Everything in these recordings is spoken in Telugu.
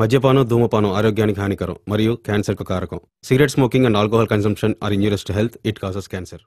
మద్యపానం ధూమపానం ఆరోగ్యానికి హానికరం మరియు క్యాన్సర్కు కారకం. Cigarette smoking and alcohol consumption are injurious to health. It causes cancer.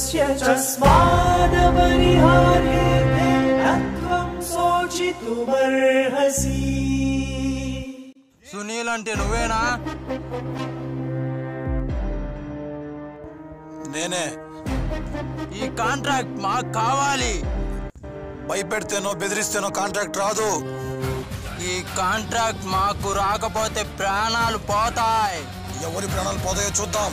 मृतस्य तस्मादपरिहार्येते न त्वं शोचितुमर्हसि సునీల్ అంటే నువ్వేనా నేనే ఈ కాంట్రాక్ట్ మాకు కావాలి భయపెడితేనో బెదిరిస్తేనో కాంట్రాక్ట్ రాదు ఈ కాంట్రాక్ట్ మాకు రాకపోతే ప్రాణాలు పోతాయి ఎవరి ప్రాణాలు పోతాయో చూద్దాం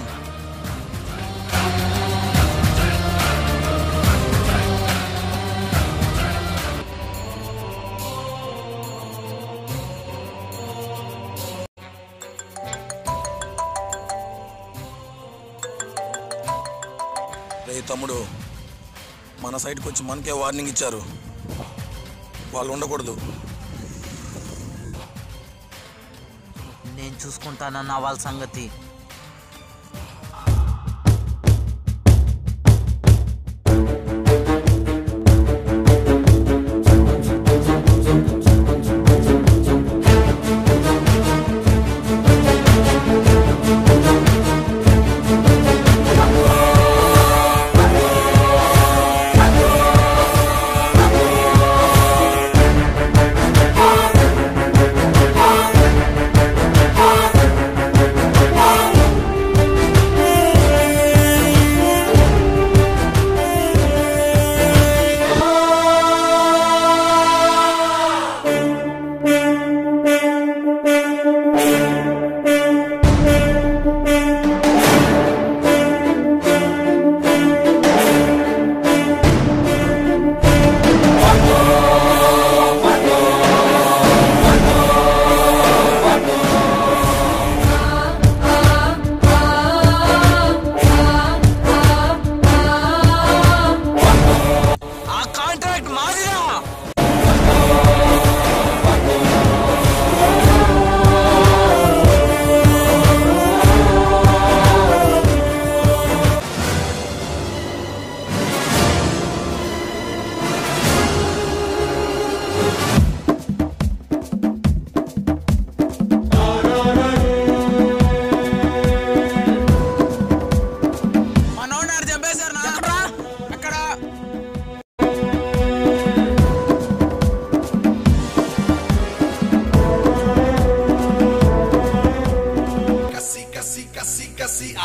రే తమ్ముడు మన సైడ్కి వచ్చి మనకే వార్నింగ్ ఇచ్చారు. వాళ్ళు ఉండకూడదు. నేను చూసుకుంటానన్న వాళ్ళ సంగతి.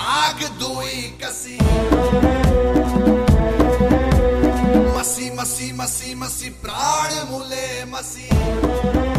आग आगदोई कसी। मसी मसी मसी मसी प्राण मुले मसी।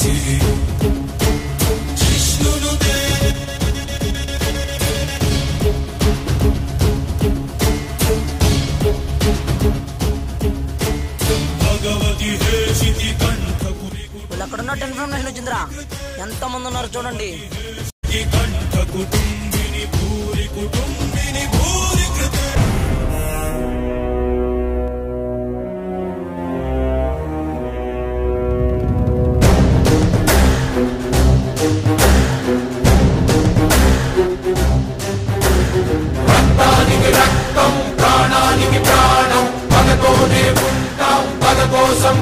వీళ్ళు ఇన్ఫర్మేషన్ వచ్చిందిరా. ఎంత మంది ఉన్నారు చూడండి. రక్తం ప్రాణానికి ప్రాణం. పదతోనే ఉంటాం పద కోసం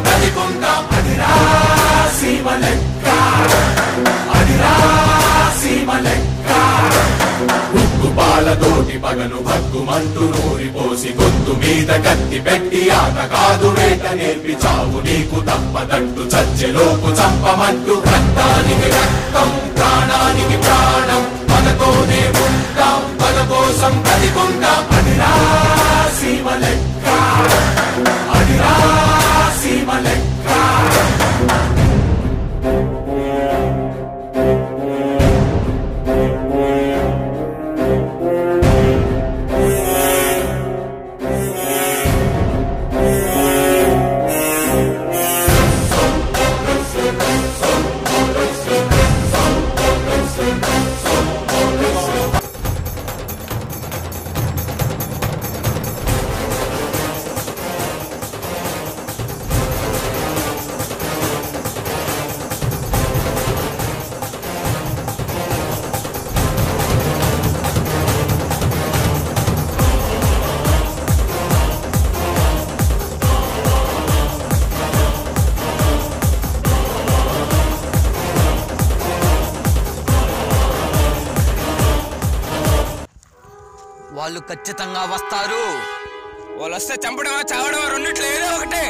పాలతోటి పగను భగ్గుమంటూ నూరిపోసి గొంతు మీద కత్తి పెట్టి ఆట కాదు వేట నేర్పి చావు నీకు తప్పదంటూ చచ్చెలోపు చంపమంటూ రక్తానికి రక్తం ప్రాణానికి ప్రాణం. పగతోనే ఉంటాం పగ కోసం బతికుంటాం అదిరా సీమ లెక్క. అదిరా వాళ్ళు ఖచ్చితంగా వస్తారు. వాళ్ళు వస్తే చంపడమా చావడమా రెండిట్లో ఏదో ఒకటే.